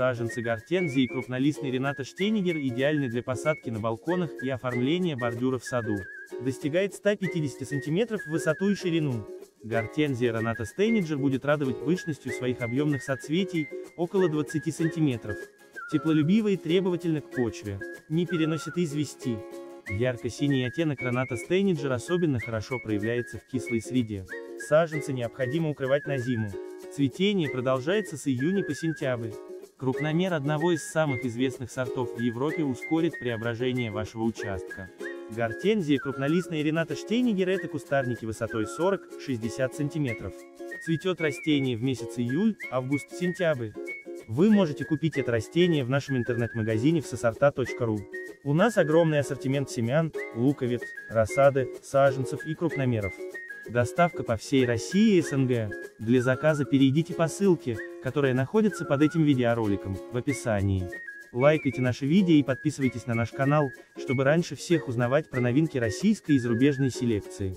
Саженцы гортензии крупнолистный Рената Штейнигер идеальны для посадки на балконах и оформления бордюра в саду. Достигает 150 см в высоту и ширину. Гортензия Рената Стейниджер будет радовать пышностью своих объемных соцветий, около 20 см. Теплолюбива и требовательна к почве. Не переносит извести. Ярко-синий оттенок Рената Стейниджер особенно хорошо проявляется в кислой среде. Саженцы необходимо укрывать на зиму. Цветение продолжается с июня по сентябрь. Крупномер одного из самых известных сортов в Европе ускорит преображение вашего участка. Гортензия крупнолистная Рената Штейнигер это кустарники высотой 40-60 см. Цветет растение в месяц июль, август-сентябрь. Вы можете купить это растение в нашем интернет-магазине в сосорта.ру. У нас огромный ассортимент семян, луковиц, рассады, саженцев и крупномеров. Доставка по всей России и СНГ. Для заказа перейдите по ссылке, которая находится под этим видеороликом, в описании. Лайкайте наши видео и подписывайтесь на наш канал, чтобы раньше всех узнавать про новинки российской и зарубежной селекции.